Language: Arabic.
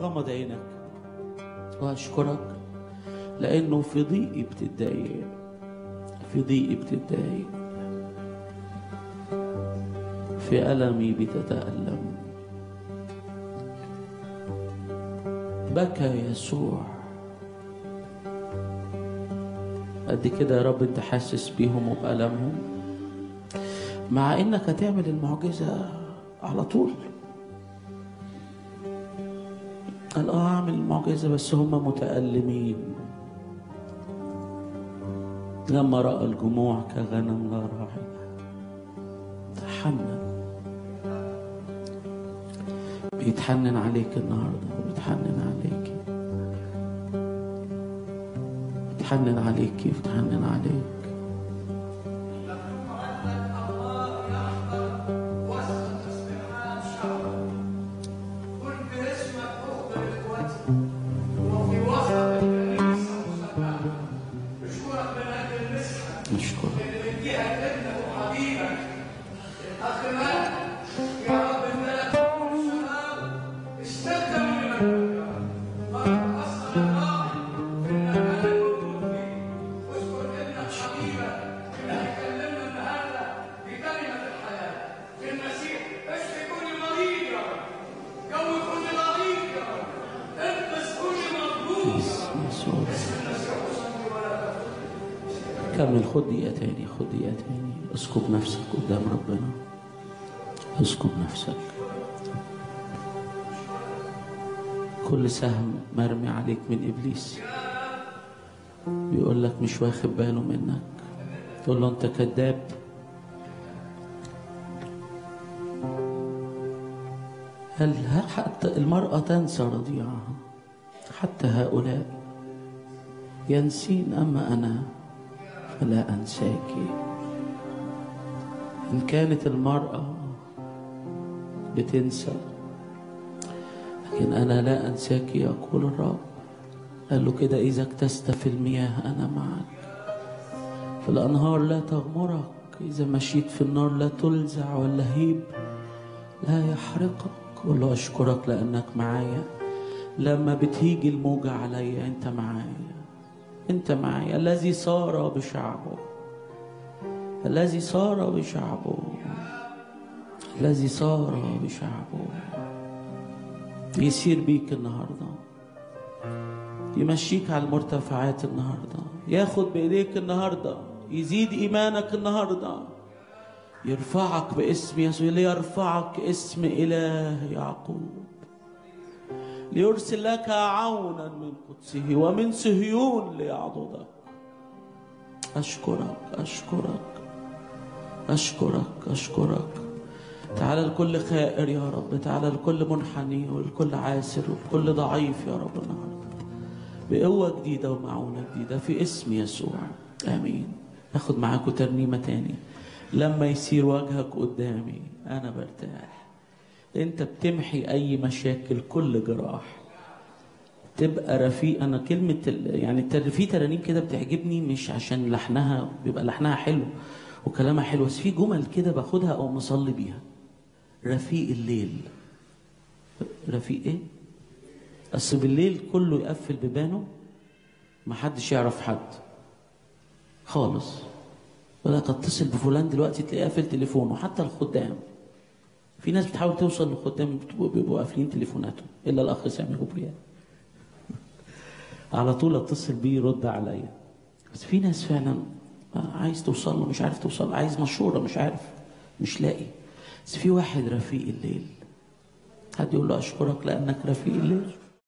غمض عينك وأشكرك لأنه في ضيقي بتتضايق في ضيقي بتتضايق. في ألمي بتتألم. بكى يسوع. قد كده يا رب أنت حاسس بيهم وبألمهم. مع إنك هتعمل المعجزة على طول. قال آه أعمل المعجزة بس هم متألمين. لما رأى الجموع كغنم لا راعي تحنن. بيتحنن عليك النهارده وبيتحنن عليك. بيتحنن عليك بيتحنن عليك. Значит, вот. كمل خد دقيقة تاني خد دقيقة تاني اسكب نفسك قدام ربنا. اسكب نفسك. كل سهم مرمي عليك من إبليس. بيقول لك مش واخد باله منك. تقول له أنت كذاب. هل حتى المرأة تنسى رضيعها؟ حتى هؤلاء. ينسين أما أنا. فلا أنساك إن كانت المرأة بتنسى لكن أنا لا أنساك يقول الرب. قال له كده إذا اكتست في المياه أنا معك. في الأنهار لا تغمرك إذا مشيت في النار لا تلزع واللهيب لا يحرقك. له أشكرك لأنك معايا. لما بتهيجي الموجة عليا أنت معايا. أنت معايا الذي صار بشعبه. الذي صار بشعبه. الذي صار بشعبه. يسير بيك النهارده. يمشيك على المرتفعات النهارده. ياخد بإيديك النهارده. يزيد إيمانك النهارده. يرفعك باسم يسوع ليرفعك اسم إله يعقوب. ليرسل لك عونا من قدسه ومن صهيون ليعضدك. أشكرك أشكرك أشكرك أشكرك. تعالى لكل خائر يا رب تعالى لكل منحني ولكل عاسر ولكل ضعيف يا رب النهارده بقوة جديدة ومعونة جديدة في اسم يسوع. آمين. ناخد معاكم ترنيمة تاني. لما يصير وجهك قدامي أنا برتاح. أنت بتمحي أي مشاكل كل جراح. تبقى رفيق أنا كلمة ال- يعني في ترانيم كده بتعجبني مش عشان لحنها بيبقى لحنها حلو وكلامها حلو بس في جمل كده باخدها أو مصلي بيها. رفيق الليل. رفيق إيه؟ اصل بالليل كله يقفل بيبانه محدش يعرف حد. خالص. ولا تتصل بفلان دلوقتي تلاقيه قافل تليفونه حتى الخدام. في ناس بتحاول توصل بتبقوا- بيبقوا قافلين تليفوناتهم. إلا الأخ سامي غبريان على طول اتصل بيه يرد عليا. بس في ناس فعلا عايز توصل له مش عارف توصل عايز مشورة مش عارف مش لاقي. بس في واحد رفيق الليل. حد يقول له أشكرك لأنك رفيق الليل؟